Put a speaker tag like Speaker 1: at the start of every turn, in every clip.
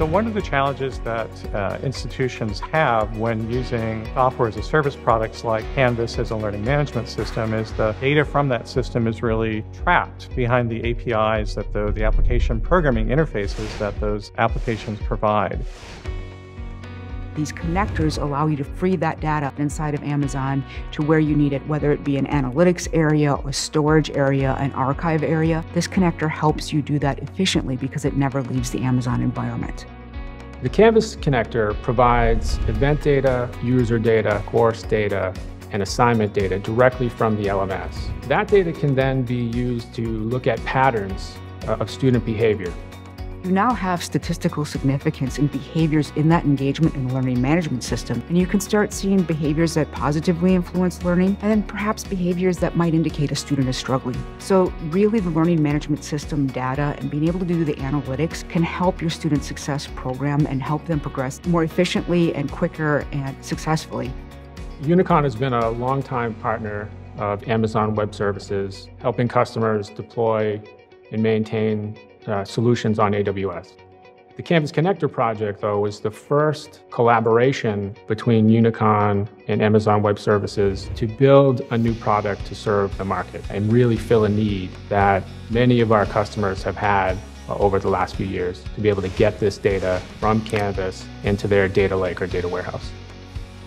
Speaker 1: So one of the challenges that uh, institutions have when using software as a service products like Canvas as a learning management system is the data from that system is really trapped behind the APIs that the, the application programming interfaces that those applications provide.
Speaker 2: These connectors allow you to free that data inside of Amazon to where you need it, whether it be an analytics area, a storage area, an archive area. This connector helps you do that efficiently because it never leaves the Amazon environment.
Speaker 3: The Canvas connector provides event data, user data, course data, and assignment data directly from the LMS. That data can then be used to look at patterns uh, of student behavior.
Speaker 2: You now have statistical significance in behaviors in that engagement and learning management system, and you can start seeing behaviors that positively influence learning and then perhaps behaviors that might indicate a student is struggling. So, really, the learning management system data and being able to do the analytics can help your student success program and help them progress more efficiently and quicker and successfully.
Speaker 3: Unicon has been a longtime partner of Amazon Web Services, helping customers deploy and maintain uh, solutions on AWS. The Canvas Connector project, though, was the first collaboration between Unicon and Amazon Web Services to build a new product to serve the market and really fill a need that many of our customers have had uh, over the last few years to be able to get this data from Canvas into their data lake or data warehouse.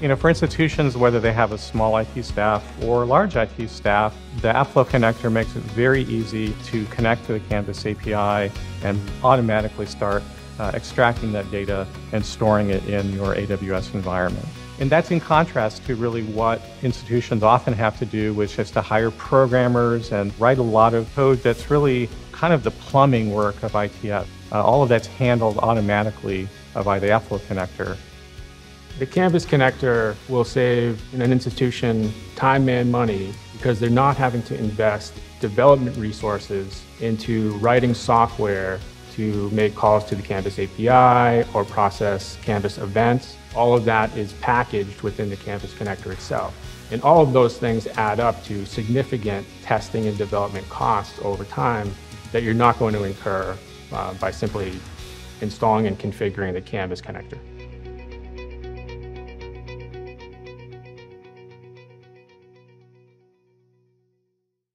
Speaker 1: You know, for institutions, whether they have a small IT staff or large IT staff, the AppFlow connector makes it very easy to connect to the Canvas API and automatically start uh, extracting that data and storing it in your AWS environment. And that's in contrast to really what institutions often have to do, which is to hire programmers and write a lot of code that's really kind of the plumbing work of ITS. Uh, all of that's handled automatically uh, by the AppFlow connector.
Speaker 3: The Canvas connector will save an institution time and money because they're not having to invest development resources into writing software to make calls to the Canvas API or process Canvas events. All of that is packaged within the Canvas connector itself. And all of those things add up to significant testing and development costs over time that you're not going to incur uh, by simply installing and configuring the Canvas connector.